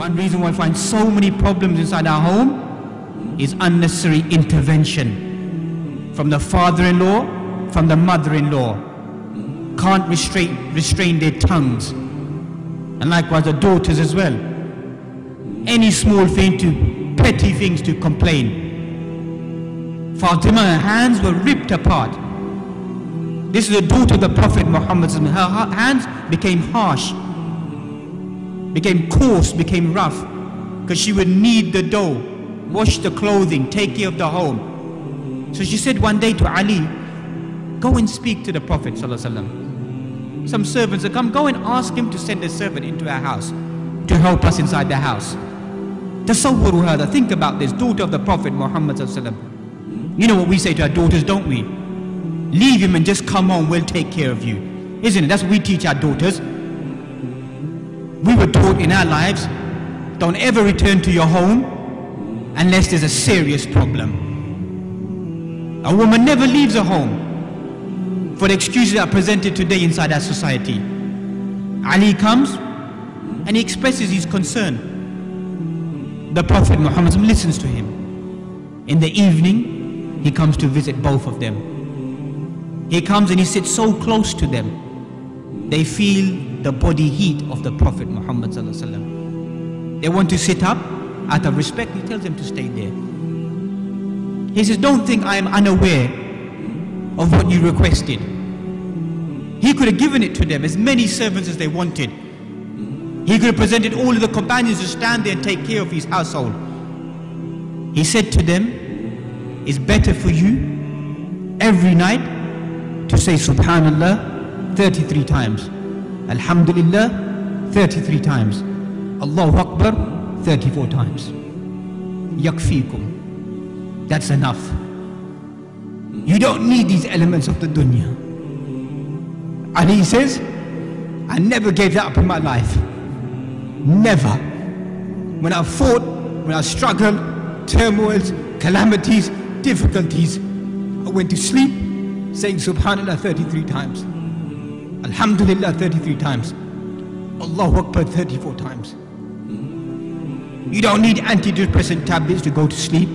One reason why we find so many problems inside our home is unnecessary intervention from the father-in-law, from the mother-in-law. Can't restrain, restrain their tongues. And likewise the daughters as well. Any small thing to petty things to complain. Fatima, her hands were ripped apart. This is the daughter of the Prophet Muhammad. Her hands became harsh, became coarse, became rough. Because she would knead the dough, wash the clothing, take care of the home. So she said one day to Ali, Go and speak to the Prophet. Some servants have come, go and ask him to send a servant into our house to help us inside the house. Tasawwaru hada, think about this, daughter of the Prophet Muhammad. You know what we say to our daughters, don't we? Leave him and just come home, we'll take care of you. Isn't it? That's what we teach our daughters. We were taught in our lives, don't ever return to your home unless there's a serious problem. A woman never leaves a home for the excuses that are presented today inside our society. Ali comes and he expresses his concern. The Prophet Muhammad listens to him. In the evening, he comes to visit both of them. He comes and he sits so close to them. They feel the body heat of the Prophet Muhammad. They want to sit up. Out of respect, he tells them to stay there. He says, Don't think I am unaware of what you requested. He could have given it to them, as many servants as they wanted. He could have presented all of the companions to stand there and take care of his household. He said to them, It's better for you every night to say Subhanallah 33 times. Alhamdulillah 33 times. Allahu Akbar 34 times. Yakfikum. That's enough. You don't need these elements of the dunya. And he says, I never gave that up in my life. Never. When I fought, when I struggled, turmoils, calamities, difficulties, I went to sleep saying Subhanallah 33 times. Alhamdulillah 33 times. Allahu Akbar 34 times. You don't need antidepressant tablets to go to sleep.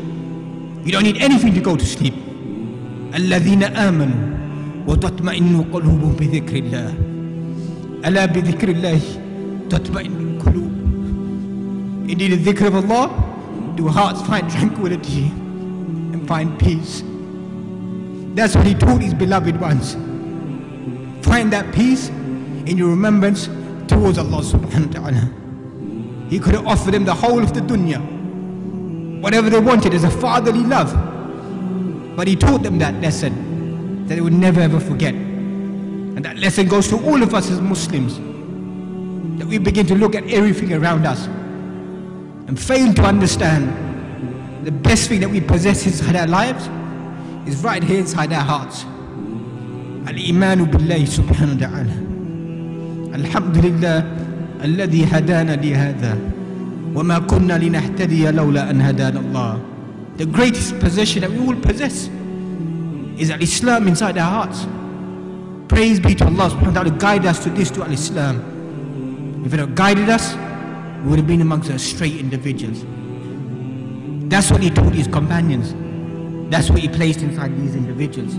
You don't need anything to go to sleep. الذين آمنوا وتطمئن قلوبهم بذكر الله ألا بذكر الله تطمئن القلوب Indeed, the dhikr of Allah, do hearts find tranquility and find peace. That's what he told his beloved ones. Find that peace in your remembrance towards Allah subhanahu wa ta'ala. He could have offered them the whole of the dunya. Whatever they wanted as a fatherly love. But he taught them that lesson that they would never ever forget. And that lesson goes to all of us as Muslims. That we begin to look at everything around us and fail to understand the best thing that we possess inside our lives is right here inside our hearts. الإيمان بالله سبحانه وتعالى الحمد لله الذي هدانا لهذا وما كنا لنهتدي لولا أن هدانا الله The greatest possession that we will possess is al-Islam inside our hearts. Praise be to Allah subhanahu wa ta'ala guide us to this, to al-Islam. If it had guided us, we would have been amongst the straight individuals. That's what he told his companions. That's what he placed inside these individuals.